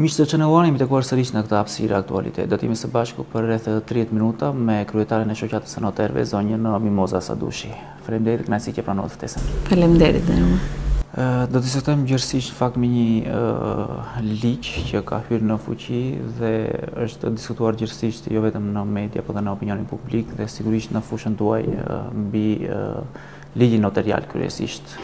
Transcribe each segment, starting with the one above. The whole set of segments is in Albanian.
Miq të Channel One, jemi takuar sërish në këtë hapësirë aktualitet. Do të jemi së bashku për rreth 30 minuta me kryetaren e shoqatës e noterëve, zonjën Mimoza Sadushi. Faleminderit, me nësi që pranuat ftesën. Faleminderit, dhe nëmë. Do diskutojmë gjerësisht në fakt me një ligj që ka hyrë në fuqi dhe është diskutuar gjerësisht jo vetëm në media, po dhe në opinionin publik dhe sigurisht në fushën tuaj mbi ligjin noterial kryesisht.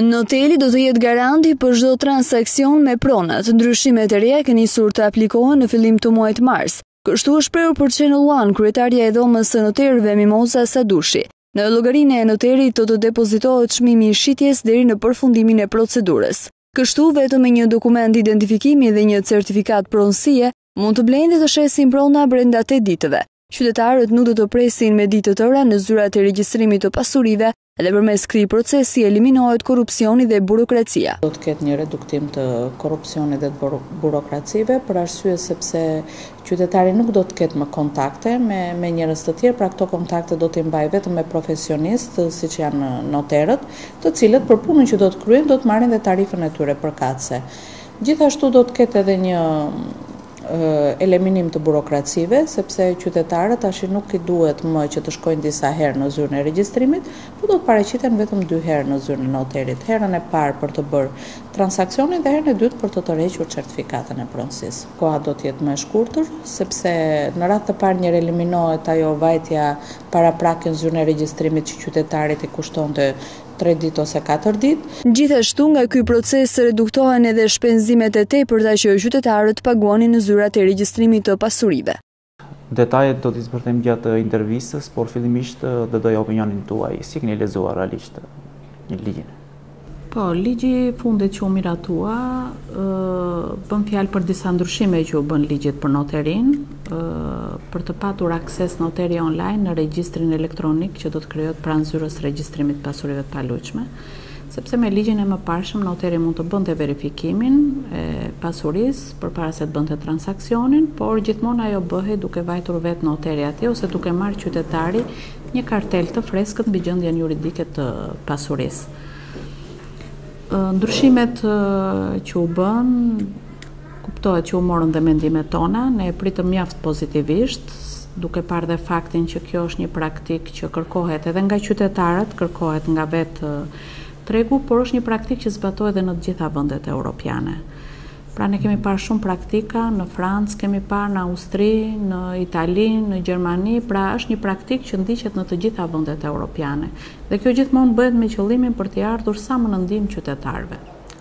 Noteri do të jetë garanti për çdo transaksion me pronat. Ndryshimet e reja kanë nisur të aplikohen në fillim të muajit mars. Kështu është shprehur për Channel One, kryetarja e Dhomës së Noterëve Mimoza Sadushi. Në llogarinë e noterit do të depozitohet çmimi i shitjes deri në përfundimin e procedurës. Kështu vetëm me një dokument identifikimi dhe një certifikatë pronësie Mund të blejnë dhe të shesin prona brenda 8 ditëve. Qytetarët nuk do të presin me ditë të tëra në zyrat e regjistrimit të pasurive dhe përmes këtij procesi eliminohet korrupsioni dhe burokracia. Do të ketë një reduktim të korrupsionit dhe të burokracive për arsye sepse qytetari nuk do të ketë më kontakte me njerëz të tjerë, pra këto kontakte do t'i mbajë vetëm me profesionistë, siç janë noterët, të cilët për punën që do të kryejnë do të marrin dhe tarifën e tyre përkatëse. Gjithashtu do të ketë edhe një eliminim të burokracive, sepse qytetarët tash nuk i duhet më që të shkojnë disa herë në zyrën e regjistrimit, por do të paraqiten vetëm dy herë në zyrën e noterit, herën e parë për të bërë transaksionin dhe herën e dytë për të tërhequr certifikatën e pronësisë. Koha do të jetë më e shkurtër, sepse në radhë të parë njëherë eliminohet ajo vajtja paraprake në zyrën e regjistrimit që qytetarit i kushtonte tre ditë ose katër ditë. Gjithashtu nga ky proces reduktohen edhe shpenzimet e tepërta që qytetarët paguanin në zyrat e regjistrimit të pasurive. Detajet do t'i zbërthejmë gjatë intervistës, por fillimisht do doja opinionin tuaj, si e keni lexuar realisht ligjin? Po, ligji i fundit që u miratua, bën fjalë për disa ndryshime që iu bënë ligjit për noterinë, për të patur akses noteri online në regjistrin elektronik që do të krijohet pranë Zyrës së Regjistrimit të Pasurive të Paluajtshme, sepse me ligjin e mëparshëm noteri mund të bënte verifikimin e pasurisë përpara se të bënte transaksionin, por gjithmonë ajo bëhej duke vajtur vetë noteri atje ose duke marrë qytetari një kartelë të freskët mbi gjendjen juridike të pasurisë. Ndryshimet që u bënë Kuptohet që u morën dhe mendimet tona, ne e pritëm mjaft pozitivisht, duke parë dhe faktin që kjo është një praktikë që kërkohet edhe nga qytetarët, kërkohet nga vetë tregu, por është një praktikë që zbatohet edhe në të gjitha vendet europiane. Pra ne kemi parë shumë praktika, në Francë kemi parë, në Austri, në Itali, në Gjermani, pra është një praktikë që ndiqet në të gjitha vendet europiane. Dhe kjo gjithmonë bëhet me qëllimin për t'i ardhur sa më në ndihmë qytetarëve.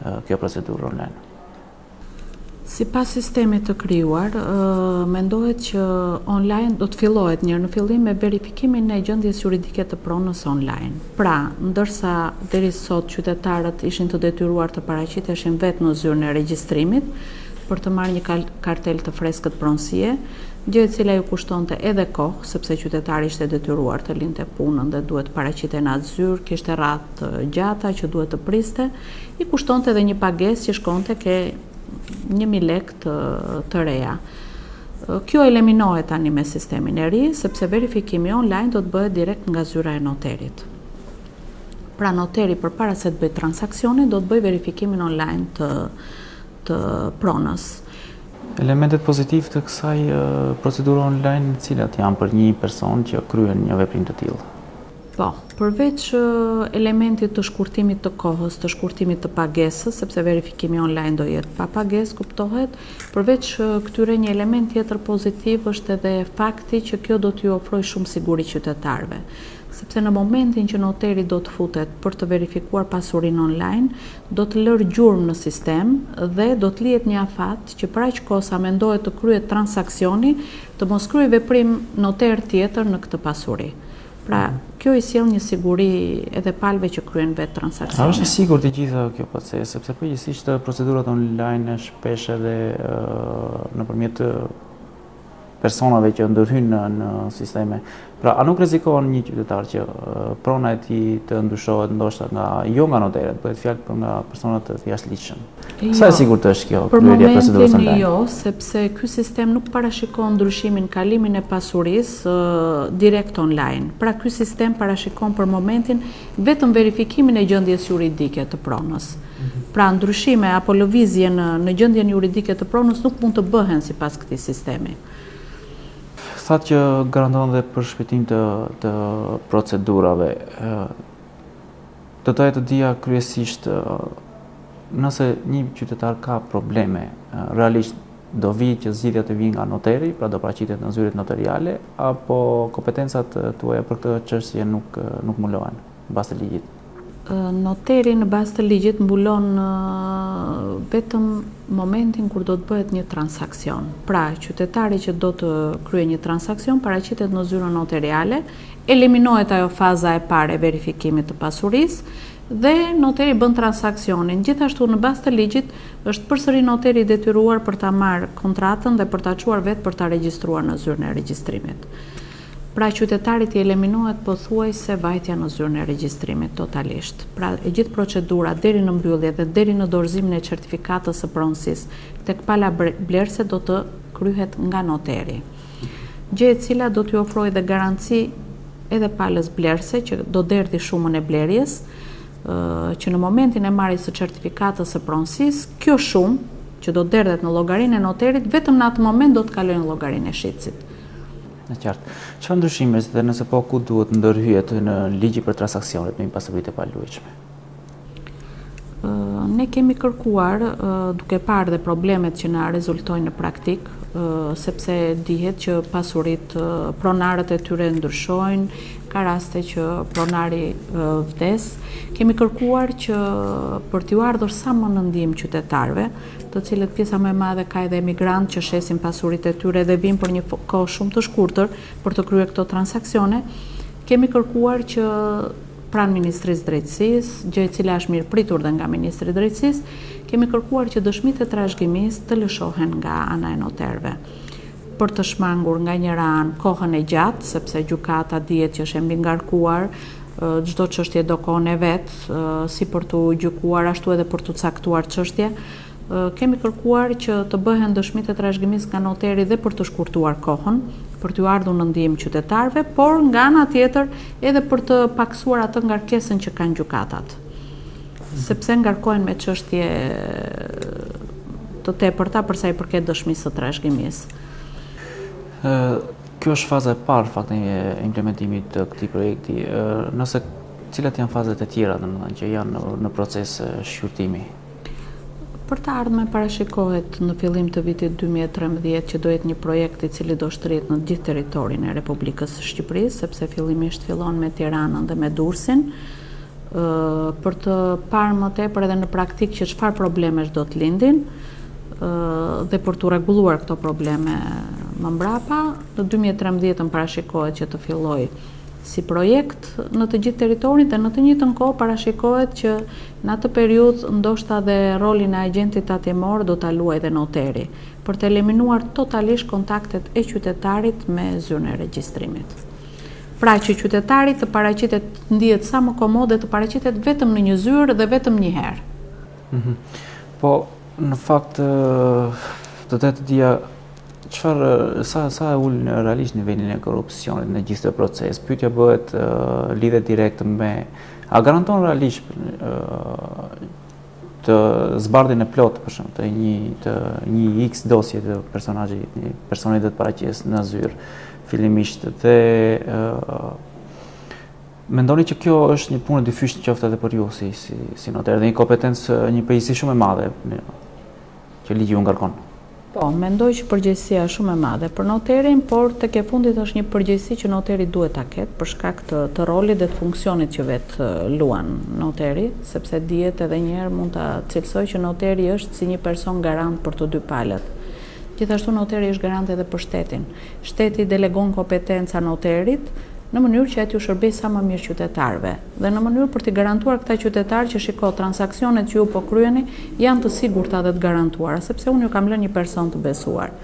kjo procedurë online. Sipas sistemit të krijuar, mendohet që online do të fillohet njëherë në fillim me verifikimin e gjendjes juridike të pronës online. Pra, ndërsa deri sot qytetarët ishin të detyruar të paraqiteshin vetë në zyrën e regjistrimit për të marrë një kartelë të freskët pronësie, gjë e cila u kushtonte edhe kohë, sepse qytetari ishte detyruar të linte punën dhe duhet të paraqitej në atë zyrë, kishte radhë të gjata që duhet të priste, i kushtonte dhe një pagesë që shkonte ke 1000 lekë të, të reja. Kjo eliminohet tani me sistemin e ri, sepse verifikimi online do të bëhet direkt nga zyra e noterit. Pra noteri përpara se të bëjë transaksionin, do të bëjë verifikimin online të, të pronës. Elementet pozitive të kësaj procedure online cilat janë për një person që kryen një veprim të tillë? Po, përveç elementit të shkurtimit të kohës, të shkurtimit të pagesës, sepse verifikimi online do jetë pa pagesë, kuptohet, përveç këtyre një element tjetër pozitiv është edhe fakti që kjo do t'u ofrojë shumë siguri qytetarëve. Sepse në momentin që noteri do të futet për të verifikuar pasurinë online, do të lërë gjurmë në sistem dhe do të lihet një afat që për aq kohë sa mendohet të kryhet transaksioni, të mos kryejë veprim noter tjetër në këtë pasuri. Pra, kjo i sjell një siguri edhe palëve që kryejnë vetë transaksionet. A është e sigurt e gjitha kjo proces, sepse përgjithësisht procedurat online shpesh edhe nëpërmjet personave që ndërhyjnë në, në sisteme. Pra, a nuk rrezikon një qytetar që prona e tij të ndryshohet ndoshta nga jo nga noterët, bëhet fjalë, por nga personat e jashtëligjshëm? Jo. Sa e sigurt është kjo procedurë? Për momentin jo, sepse ky sistem nuk parashikon ndryshimin, kalimin e pasurisë direkt online. Pra ky sistem parashikon për momentin vetëm verifikimin e gjendjes juridike të pronës. Mhm. Pra ndryshime apo lëvizje në në gjendjen juridike të pronës nuk mund të bëhen sipas këtij sistemi. Thatë që garanton dhe përshpejtim të të procedurave. Do doja të dija kryesisht nëse një qytetar ka probleme realisht do vijë që zgjidhja të vijë nga noteri, pra do paraqitet në zyrat noteriale apo kompetencat tuaja për këtë çështje nuk nuk mbulohen në bazë të ligjit. Noteri në bazë të ligjit mbulon vetëm momentin kur do të bëhet një transaksion. Pra, qytetari që do të kryejë një transaksion paraqitet në zyrën noteriale, Eliminohet ajo faza e parë e verifikimit të pasurisë dhe noteri bën transaksionin. Gjithashtu, në bazë të ligjit, është përsëri noteri i detyruar për ta marrë kontratën dhe për ta çuar vetë për ta regjistruar në zyrën e regjistrimit. Pra qytetarit i eliminohet pothuajse vajtja në zyrën e regjistrimit totalisht. Pra e gjithë procedura deri në mbyllje dhe deri në dorëzimin e certifikatës së pronësisë tek pala blerëse do të kryhet nga noteri. gjë e cila do t'iu ofrojë dhe garanci edhe palës blerëse që do derdhi shumën e blerjes, që në momentin e marrjes së certifikatës së pronësisë, kjo shumë që do derdhet në llogarinë e noterit, vetëm në atë moment do të kalojë në llogarinë e shitësit. E qartë. Çfarë ndryshimesh dhe nëse po ku duhet ndërhyhet në ligjin për transaksionet me pasuritë e paluajtshme? Ne kemi kërkuar duke parë dhe problemet që na rezultojnë në praktikë, sepse dihet që pasuritë pronarët e tyre ndryshojnë, ka raste që pronari vdes. Kemi kërkuar që për t'u ardhur sa më në ndihmë qytetarëve, të cilët pjesa më e madhe ka edhe emigrantë që shesin pasuritë e tyre dhe vijnë për një kohë shumë të shkurtër për të kryer këto transaksione, kemi kërkuar që pranë Ministrisë Drejtësisë, gjë e cila është mirëpritur dhe nga Ministri i Drejtësisë, kemi kërkuar që dëshmitë e trashëgimisë të lëshohen nga ana e noterëve. Për të shmangur nga njëra anë kohën e gjatë, sepse gjykata dihet që është e mbingarkuar, çdo çështje do kohën e vet, si për t'u gjykuar ashtu edhe për t'u caktuar çështje, Kemi kërkuar që të bëhen dëshmitë e trashëgimisë nga noteri dhe për të shkurtuar kohën, për t'u ardhur në ndihmë qytetarëve, por nga ana tjetër edhe për të pakësuar atë ngarkesën që kanë gjykatat. Sepse ngarkohen me çështje të tepërta për sa i përket dëshmisë së trashëgimisë. Ë kjo është faza e parë në fakt e implementimit të këtij projekti. Nëse cilat janë fazat e tjera, domethënë që janë në proces shqyrtimi? Për të ardhmen parashikohet në fillim të vitit dy mijë e trembëdhjetë që do jetë një projekt i cili do shtrihet në gjithë territorin e Republikës së Shqipërisë, sepse fillimisht fillon me Tiranën dhe me Durrësin, për të parë më tepër edhe në praktikë që çfarë problemesh do të lindin dhe për të rregulluar këto probleme më mbrapa. Në dy mijë e trembëdhjetë parashikohet që të fillojë si projekt në të gjithë territorin dhe në të njëjtën kohë parashikohet që Në atë periudhë, ndoshta dhe rolin e agjentit tatimor do ta luajë dhe noteri, për të eliminuar totalisht kontaktet e qytetarit me zyrën e regjistrimit. Pra që qytetari të paraqitet, të ndihet sa më komod dhe të paraqitet vetëm në një zyrë dhe vetëm një herë. Mhm. Po, në fakt, doja të dija, çfarë, sa, sa e ul realisht nivelin e korrupsionit në gjithë këtë proces, pytja bëhet lidhe direkt me korrupsionin, A garanton realisht zbardhjen e plotë për shembull të një të një X dosje të personazhit, një personi që do të paraqesë në zyrë fillimisht dhe mendoni që kjo është një punë e dyfishtë qoftë edhe për ju si si si noter dhe një kompetencë një përgjegjësi shumë e madhe. që ligji ju ngarkon. Po, mendoj që përgjegjësia është shumë e madhe për noterin, por tek e fundit është një përgjegjësi që noteri duhet ta ketë për shkak të të rolit dhe të funksionit që vetë luan noteri, sepse dihet edhe një herë mund ta cilësoj që noteri është si një person garant për të dy palët. Gjithashtu noteri është garant edhe për shtetin. Shteti delegon kompetenca noterit në mënyrë që ai t'u shërbejë sa më mirë qytetarëve. Dhe në mënyrë për t'i garantuar këta qytetarë që shiko, transaksionet që ju po kryeni janë të sigurta dhe të garantuara, sepse unë ju kam lënë një person të besuar.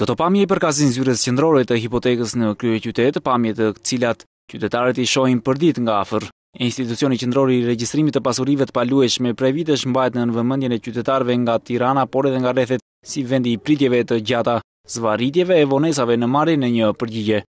Këto pamje i përkasin zyrës qendrore të hipotekës në kryeqytet, pamje të cilat Qytetarët i shohin përditë nga afër. Institucioni Qendror i Regjistrimit të Pasurive të Paluajtshme prej vitesh mbahet nën vëmendjen e qytetarëve nga Tirana, por edhe nga rrethet, si vendi i pritjeve të gjata, zvarritjeve e vonesave në marrjen e një përgjigje.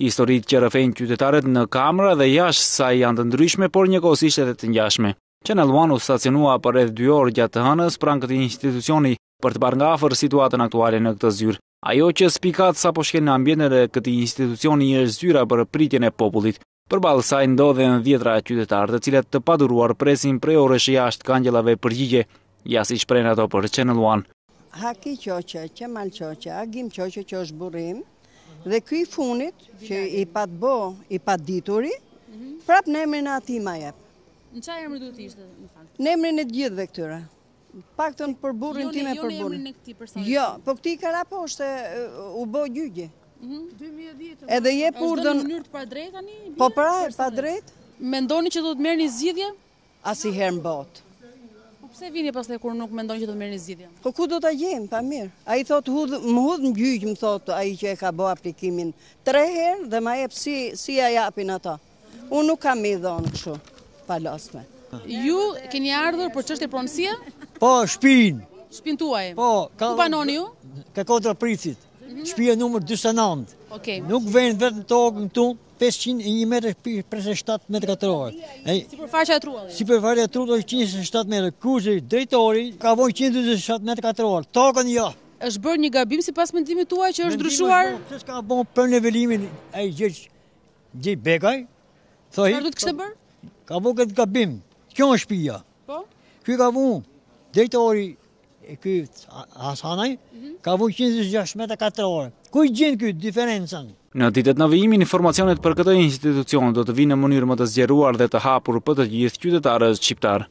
Historitë që rrëfejnë qytetarët në kamera dhe jashtë saj janë të ndryshme, por njëkohësisht edhe të ngjashme. Channel One u stacionua për rreth dy orë gjatë të hënës pranë këtij institucioni, Për të parë nga afër situatën aktuale në këtë zyrë, ajo që spikat sapo shkel në ambientet e këtij institucioni është zyra për pritjen e popullit. Përballë saj ndodhen dhjetra qytetarë, të cilët të paduruar presin prej orësh jashtë kangjellave përgjigje, ja si shprehen ata për Channel One. Haki Qoqe, Qemal Qoqe, Agim Qoqe që është burim, dhe ky i funit që i pat bo, i pat dituri, mhm. prap në emrin e ati ma jep. Në ça emri duhet ishte, në fakt? Në emrin e gjithve këtyre. Paktën për burrin tim e për burrin. Jo, po këtij i ka ra poshtë, u bo gjyqe. Mhm. Edhe je për urdhën... Në mënyrë të padrejtë, ani? Po pra, padrejt. Mendoni që do të marrë një zgjidhje? Asnjëherë në botë. Po pse vini pastaj kur nuk mendoni që do të marrë një zgjidhje? Po ku do të vemë, pa mirë? Ai thotë, më hudh në gjyqë, më thotë, ai që e ka bo aplikimin. Tre herë dhe më pas s'ia japin ata. Unë nuk kam dhonë kshu, palosme. Ju keni ardhur për çështje pronësia? Po, shpinë. Shpinë tuaj? Po. Ku banoni ju? Ka Kodra Priftit. Mhm. Shpia numër 29. Ok. Nuk venë vetë në tokë në tunë, 501 metrë e 57 metra katrorë. Sipërfaqja e truallit? Sipërfaqja e truallit është 107 metra. Kurse drejtori ka vu 127 metra katrorë. Tokën jo. është bërë një gabim sipas mendimit tuaj që është ndryshuar? Që s'ka bon për nivelimin e gjithë Gjej Bekaj, thoi... Çfarë do të kishte bërë? Ka bërë këtë gabim. Kjo është shpija. Po? Ky ka vu, drejtori, ky Hasanaj, mhm. ka vu 106 metra katrorë. Ku e gjen ky diferencën? Në ditët në vijim, informacionet për këtë institucion do të vijnë në mënyrë më të zgjeruar dhe të hapur për të gjithë qytetarët shqiptarë.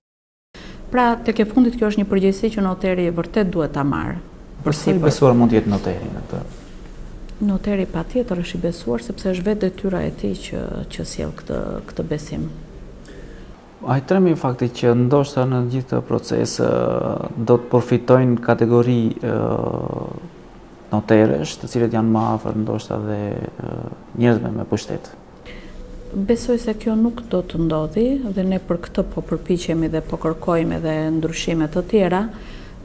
Pra, tek e fundit kjo është një përgjegjësi që noteri vërtet duhet ta marrë. Për sa i besuar mund të jetë noteri në të? Noteri patjetër është i besuar sepse është vetë detyra e tij që që sjell këtë këtë besim. A ju tremb fakti që ndoshta në gjithë këtë proces do të përfitojnë kategori noteresh, të cilët janë më afër ndoshta dhe njerëzve me pushtet. Besoj se kjo nuk do të ndodhi dhe ne për këtë po përpiqemi dhe po kërkojmë edhe ndryshime të tjera.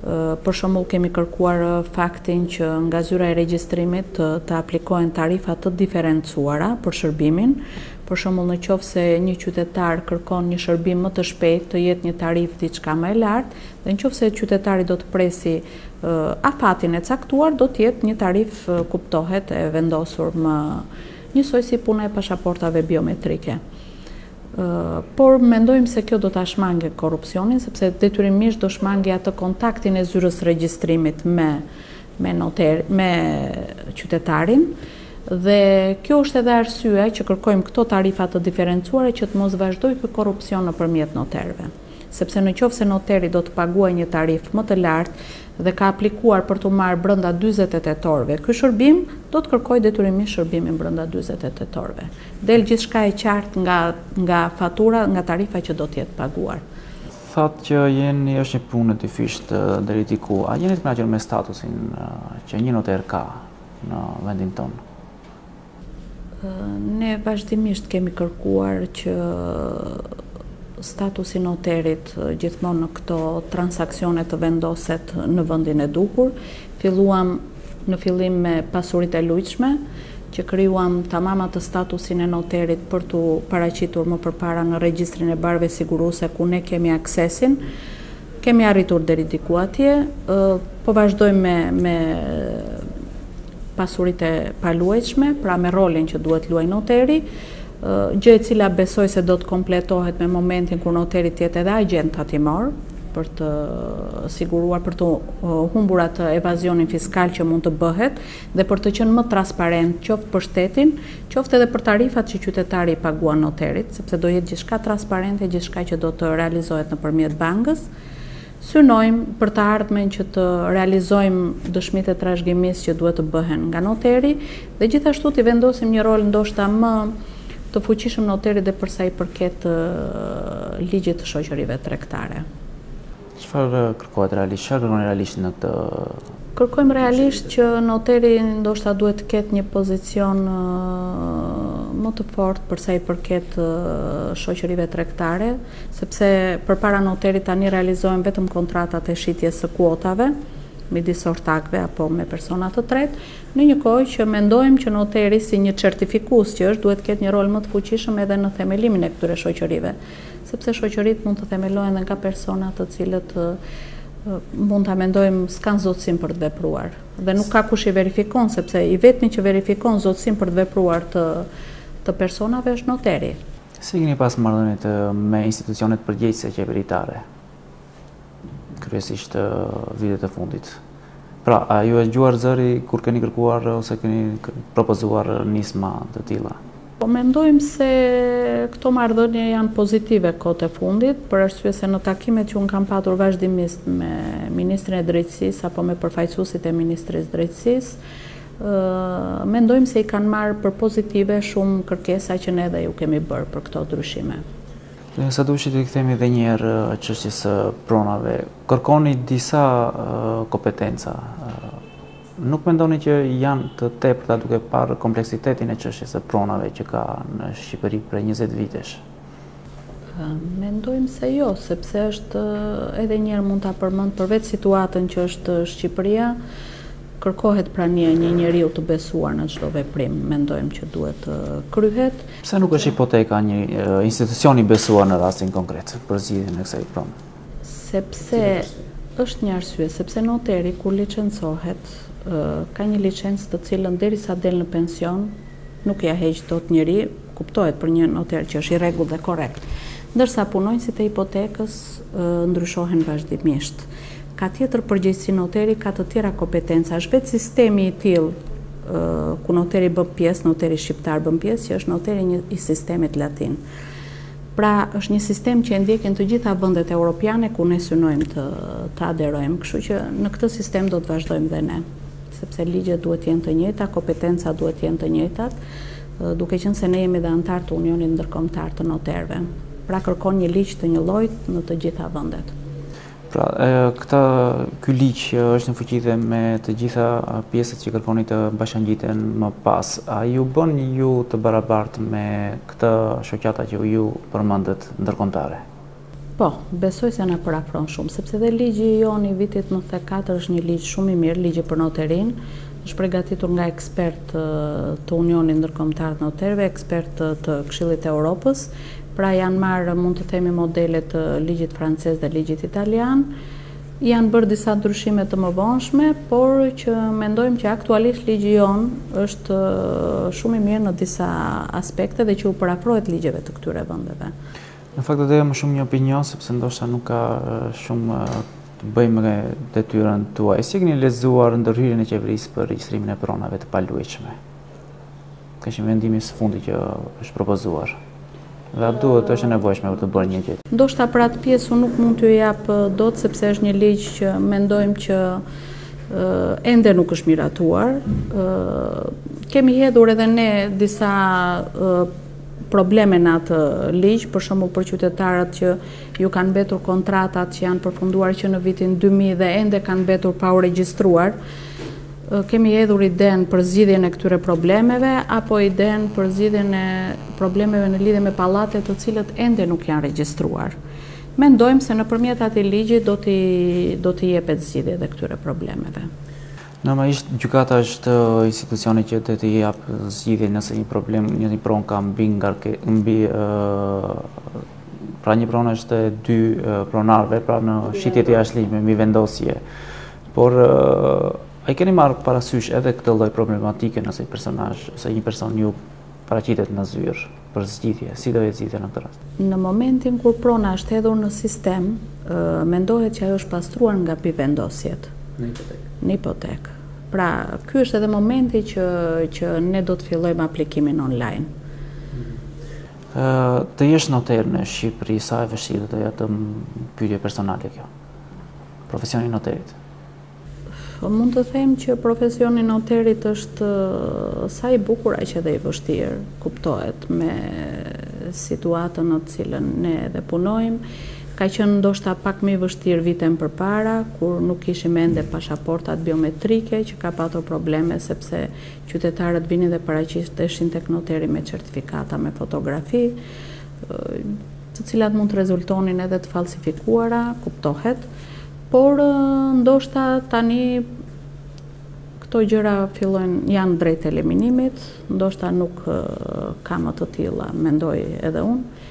Për shembull kemi kërkuar faktin që nga zyra e regjistrimit të, të aplikohen tarifa të diferencuara për shërbimin. Për shembull në qoftë se një qytetar kërkon një shërbim më të shpejtë të jetë një tarifë diçka më e lartë dhe në qoftë se qytetari do të presi afatin e caktuar do të jetë një tarifë kuptohet e vendosur më njësoj si puna e pashaportave biometrike. Por mendojmë se kjo do ta shmangi korrupsionin, sepse detyrimisht do shmangi atë kontaktin e zyrës së regjistrimit me me noter, me qytetarin dhe kjo është edhe arsyeja që kërkojmë këto tarifa të diferencuara që të mos vazhdojë ky korrupsion nëpërmjet noterëve. sepse në qoftë se noteri do të paguajë një tarifë më të lartë dhe ka aplikuar për t'u marrë brenda dyzet e tetë orëve ky shërbim, do të kërkojë detyrimisht shërbimin brenda dyzet e tetë orëve. Del gjithçka e qartë nga nga fatura, nga tarifa që do të jetë paguar. Thatë që jeni është një punë e dyfishtë deri diku. A jeni të kënaqur me statusin që një noter ka në vendin tonë? Ne vazhdimisht kemi kërkuar që statusi noterit gjithmonë në këto transaksione të vendoset në vendin e duhur. Filluam në fillim me pasuritë e luajtshme, që krijuam tamam atë statusin e noterit për t'u paraqitur më përpara në regjistrin e barrëve siguruese ku ne kemi aksesin. Kemi arritur deri diku atje, po vazhdojmë me me pasuritë e paluajtshme, pra me rolin që duhet të luajë noteri, gjë e cila besoj se do të kompletohet me momentin kur noteri të jetë edhe agjent tatimor për të siguruar për të humbur atë evazionin fiskal që mund të bëhet dhe për të qenë më transparent qoftë për shtetin, qoftë edhe për tarifat që qytetari i paguan noterit, sepse do jetë gjithçka transparente, gjithçka që do të realizohet nëpërmjet bankës. Synojmë për të ardhmen që të realizojmë dëshmitë e trashëgimisë që duhet të bëhen nga noteri dhe gjithashtu të vendosim një rol ndoshta më të fuqishëm noteri dhe përsa i përket ligjit të shoqërive tregtare. Çfarë kërkohet realisht? Çfarë kërkoni realisht në këtë Kërkojmë realisht që noteri ndoshta duhet të ketë një pozicion më të fortë përsa i përket shoqërive tregtare. sepse përpara noterit tani realizohen vetëm kontratat e shitjes së kuotave midis ortakëve apo me persona të tretë, në një kohë që mendojmë që noteri si një certifikues që është duhet të ketë një rol më të fuqishëm edhe në themelimin e këtyre shoqërive, sepse shoqëritë mund të themelohen dhe nga persona të cilët mund ta mendojmë s'kanë zotësi për të vepruar dhe nuk ka kush i verifikon sepse i vetmi që verifikon zotësinë për të vepruar të të personave është noteri. Si i keni pas marrëdhëniet me institucionet përgjegjëse qeveritare, kryesisht vitet e fundit? Pra, a ju është dëgjuar zëri kur keni kërkuar ose keni propozuar nisma të tilla? Po mendojmë se këto marrëdhënie janë pozitive kohët e fundit, për arsye se në takimet që unë kam patur vazhdimisht me Ministrin e Drejtësisë apo me përfaqësuesit e Ministrisë së Drejtësisë, Mendojmë se i kanë marrë për pozitive shumë kërkesa që ne dhe u kemi bërë për këto ndryshime. Sa duhet që të kthehemi edhe një herë çështjes së pronave. Kërkoni disa kompetenca. Nuk mendoni që janë të tepërta duke parë kompleksitetin e çështjes së pronave që ka në Shqipëri prej 20 vitesh? Mendojmë se jo, sepse është edhe njëherë mund ta përmend për vetë situatën që është Shqipëria, kërkohet prania e një njeriu të besuar në çdo veprim, mendojmë që duhet të kryhet. Pse nuk është hipoteka një institucion i besuar në rastin konkret për zgjidhjen e kësaj prone? Sepse është një arsye, sepse noteri kur licencohet, ka një licencë të cilën derisa del në pension, nuk ia heq dot njeri, kuptohet për një noter që është i rregullt dhe korrekt. Ndërsa punonjësit e hipotekës ndryshohen vazhdimisht. Ka tjetër përgjegjësi noteri, ka të tjera kompetenca. Është vetë sistemi i tillë ku noteri bën pjesë, noteri shqiptar bën pjesë, që është noteri një i sistemit latin. Pra, është një sistem që e ndjekin të gjitha vendet europiane ku ne synojmë të aderojmë, kështu që në këtë sistem do të vazhdojmë dhe ne, sepse ligjet duhet të jenë të njëjta, kompetencat duhet të jenë të njëjtat, duke qenë se ne jemi dhe anëtarë të Unionit Ndërkombëtar të Noterëve. Pra kërkon një ligj të njëllojtë në të gjitha vendet. Pra, këta, ky ligj është në fuqi dhe me të gjitha pjesët që kërkoni të bashkangjiten më pas. A ju bën ju të barabartë me këto shoqata që ju përmendët ndërkombëtare? Po, besoj se na përafron shumë, sepse dhe ligji i jonë i vitit 94 është një ligj shumë i mirë, ligji për noterinë, është përgatitur nga ekspertë të Unionit Ndërkombëtar të Noterëve, ekspertë të Këshillit të Europës Pra janë marrë, mund të themi, modele të ligjit francez dhe ligjit italian. Janë bërë disa ndryshime të mëvonshme, por që mendojmë që aktualisht ligji jonë është shumë i mirë në disa aspekte dhe që u përafrohet ligjeve të këtyre vendeve. Në fakt do doja më shumë një opinion, sepse ndoshta nuk ka shumë të bëjë me detyrën tuaj. Si e keni lexuar ndërhyrjen e qeverisë për regjistrimin e pronave të paluajtshme? Ky është vendimi i së fundit që është propozuar. Dhe duhet është e nevojshme për të bërë një gjë. Ndoshta për atë pjesë unë nuk mund t'ju jap dot sepse është një ligj që mendojmë që ende nuk është miratuar. Kemi hedhur edhe ne disa probleme në atë ligj, për shembull për qytetarët që ju kanë mbetur kontratat që janë përfunduar që në vitin 2000 dhe ende kanë mbetur pa u regjistruar, Kemi hedhur idenë për zgjidhjen e këtyre problemeve apo idenë për zgjidhjen e problemeve në lidhje me pallatet të cilat ende nuk janë regjistruar. Mendojmë se nëpërmjet atij ligji do t'i do t'i jepet zgjidhje dhe këtyre problemeve. Normalisht gjykata është institucioni që do t'i japë zgjidhje nëse një problem, një një pronë ka mbingarkesë, mbi pra një pronë është e dy pronarëve pra në shitje të jashtëligjshme mbivendosje. Por, a i keni marrë parasysh edhe këtë lloj problematike nëse një personazh, ose një person ju paraqitet në zyrë për zgjidhje, si do e zgjidhni në këtë rast? Në momentin kur prona është hedhur në sistem, mendohet që ajo është pastruar nga mbivendosjet. Në hipotekë. Në hipotekë. Pra, ky është edhe momenti që, që ne do të fillojmë aplikimin online. Të jesh noter në Shqipëri, sa e vështirë është, pyetje personale kjo? profesioni i noterit? Mund të them që profesioni i noterit është sa i bukur aq edhe i vështirë, kuptohet me situatën në të cilën ne edhe punojmë. Ka qenë ndoshta pak më i vështirë vite më përpara, kur nuk kishim ende pasaportat biometrike që ka patur probleme sepse qytetarët vinin dhe paraqiteshin tek noteri me certifikata me fotografi të cilat mund të rezultonin edhe të falsifikuara, kuptohet, por ndoshta tani këto gjëra fillojnë janë drejt eliminimit, ndoshta nuk ka më të tilla, mendoj edhe unë.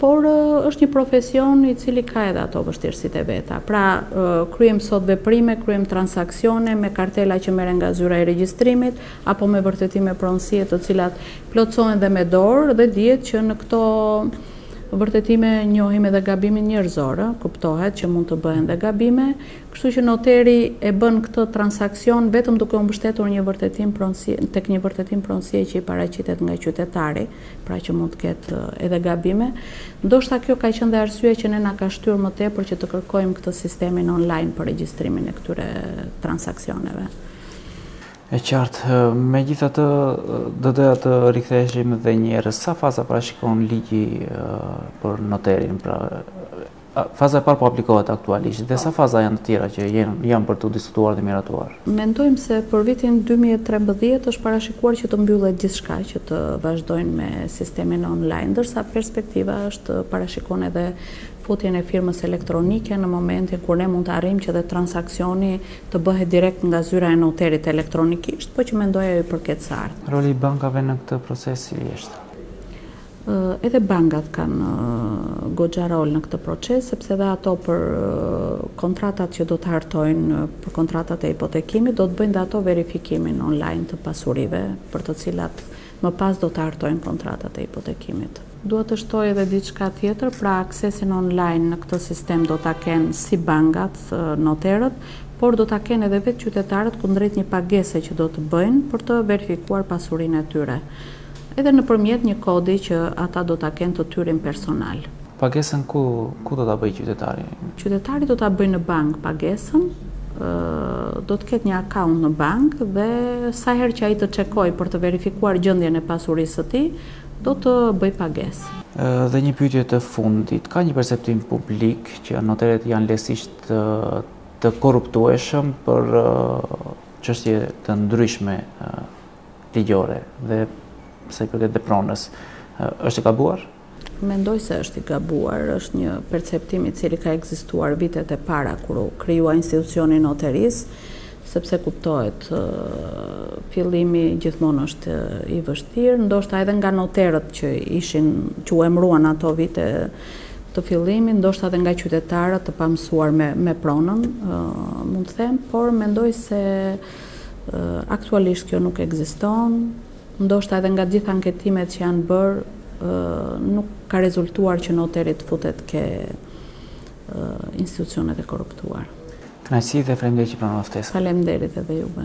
Por është një profesion i cili ka edhe ato vështirësitë e veta. Pra, kryejmë sot veprime, kryejmë transaksione me kartela që merren nga zyra e regjistrimit, apo me vërtetime pronësie të cilat plotësohen dhe me dorë dhe dihet që në këto vërtetime njohim edhe gabimin njerëzor, kuptohet që mund të bëhen dhe gabime, kështu që noteri e bën këtë transaksion vetëm duke u mbështetur një vërtetim pronësie tek një vërtetim pronësie që i paraqitet nga qytetari, pra që mund të ketë edhe gabime. Ndoshta kjo ka qenë dhe arsyeja që ne na ka shtyrë më tepër që të kërkojmë këtë sistemin online për regjistrimin e këtyre transaksioneve. E qartë, megjithatë do doja të riktheheshim edhe një herë sa faza parashikon ligji për noterin, pra faza e parë po aplikohet aktualisht dhe sa faza janë të tjera që janë për të diskutuar dhe miratuar. Mendojmë se për vitin 2013 është parashikuar që të mbyllet gjithçka që të vazhdojnë me sistemin online, ndërsa perspektiva është parashikon edhe futjen e firmës elektronike në momentin kur ne mund të arrijmë që dhe transaksioni Të bëhet direkt nga zyra e noterit elektronikisht, po që mendoj ajo i përket së ardhmes. Roli i bankave në këtë proces cili është? Edhe bankat kanë goxha rol në këtë proces, sepse dhe ato për kontratat që do të hartojnë, për kontratat e hipotekimit, do të bëjnë dhe ato verifikimin online të pasurive, për të cilat Më pas do të hartojnë kontratat e hipotekimit. Dua të shtoj edhe diçka tjetër, pra aksesin online në këtë sistem do ta kenë si bankat, noterët, por do ta kenë edhe vetë qytetarët kundrejt një pagese që do të bëjnë për të verifikuar pasurinë e tyre, edhe nëpërmjet një kodi që ata do ta kenë të tyrin personal. Pagesën ku ku do ta bëjë qytetari? Qytetari do ta bëjë në bankë pagesën, do të ketë një akaunt në bankë dhe sa herë që ai të çekojë për të verifikuar gjendjen e pasurisë së tij, do të bëjë pagesë. Dhe një pyetje të fundit, ka një perceptim publik që noterët janë lehtësisht të korruptueshëm për çështje të ndryshme ligjore dhe sa i përket dhe pronës. Është e gabuar? Mendoj se është i gabuar, është një perceptim i cili ka ekzistuar vitet e para kur u krijua institucioni i noterisë, sepse kuptohet fillimi gjithmonë është i vështirë, ndoshta edhe nga noterët që ishin që u emëruan ato vite të fillimit, ndoshta edhe nga qytetarët të pamësuar me me pronën, mund të them, por mendoj se aktualisht kjo nuk ekziston. Ndoshta edhe nga gjithë anketimet që janë bërë nuk ka rezultuar që noteri të futet ke institucionet e korruptuar. Kënaqësi dhe faleminderit që pranuat ftesën. Faleminderit edhe juve.